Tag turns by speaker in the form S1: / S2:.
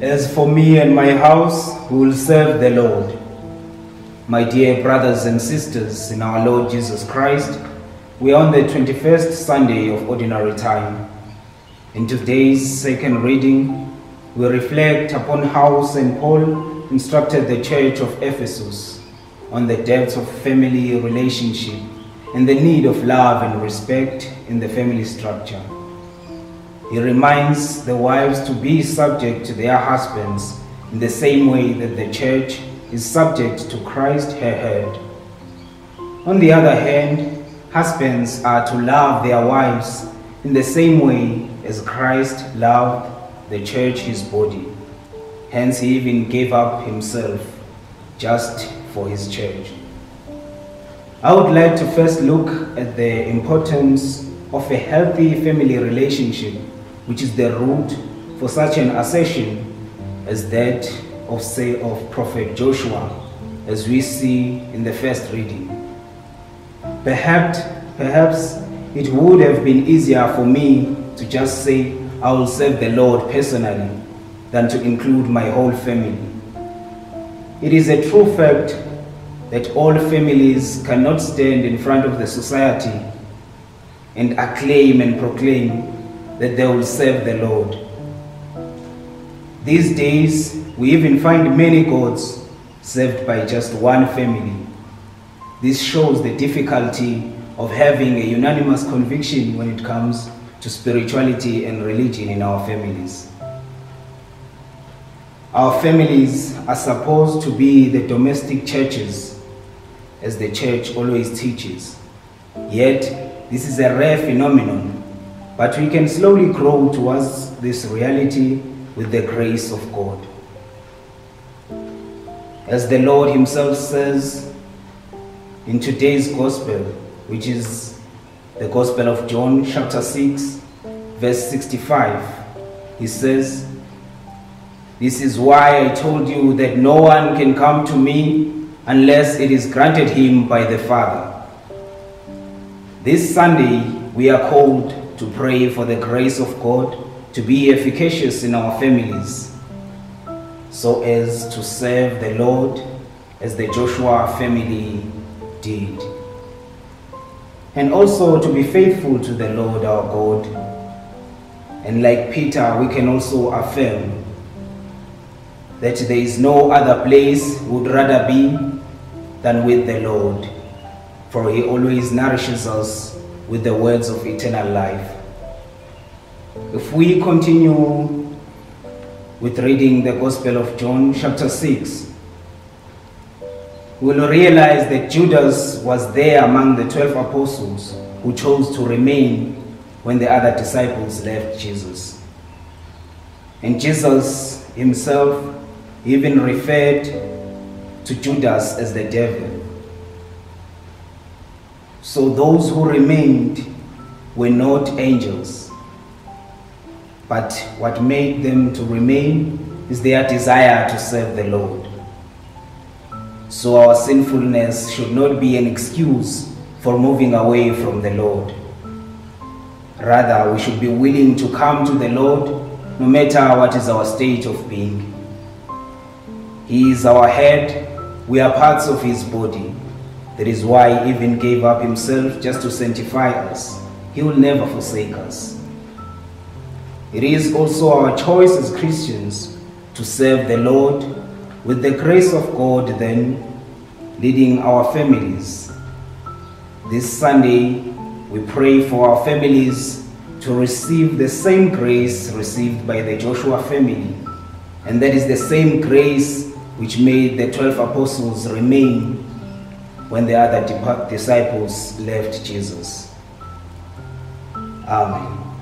S1: As for me and my house, we will serve the Lord. My dear brothers and sisters in our Lord Jesus Christ, we are on the 21st Sunday of Ordinary Time. In today's second reading, we reflect upon how St. Paul instructed the church of Ephesus on the depths of family relationship and the need of love and respect in the family structure. He reminds the wives to be subject to their husbands in the same way that the church is subject to Christ her head. On the other hand, husbands are to love their wives in the same way as Christ loved the church, his body. Hence, he even gave up himself just for his church. I would like to first look at the importance of a healthy family relationship, which is the root for such an assertion as that of, say, of Prophet Joshua, as we see in the first reading. Perhaps, perhaps it would have been easier for me to just say, I will serve the Lord personally, than to include my whole family. It is a true fact that all families cannot stand in front of the society and acclaim and proclaim that they will serve the Lord. These days, we even find many gods served by just one family. This shows the difficulty of having a unanimous conviction when it comes to spirituality and religion in our families. Our families are supposed to be the domestic churches, as the church always teaches. Yet, this is a rare phenomenon, but we can slowly grow towards this reality with the grace of God. As the Lord Himself says in today's Gospel, which is the Gospel of John, chapter 6, verse 65, He says, This is why I told you that no one can come to me unless it is granted him by the Father. This Sunday, we are called to pray for the grace of God to be efficacious in our families so as to serve the Lord as the Joshua family did. And also to be faithful to the Lord our God. And like Peter, we can also affirm that there is no other place we would rather be than with the Lord, for he always nourishes us with the words of eternal life. If we continue with reading the Gospel of John, chapter 6, we'll realize that Judas was there among the 12 apostles who chose to remain when the other disciples left Jesus. And Jesus himself even referred to Judas as the devil. So those who remained were not angels. But what made them to remain is their desire to serve the Lord. So our sinfulness should not be an excuse for moving away from the Lord. Rather, we should be willing to come to the Lord no matter what is our state of being. He is our head, we are parts of his body. That is why he even gave up himself just to sanctify us. He will never forsake us. It is also our choice as Christians to serve the Lord with the grace of God, then leading our families. This Sunday, we pray for our families to receive the same grace received by the Joshua family, and that is the same grace which made the 12 apostles remain when the other disciples left Jesus. Amen.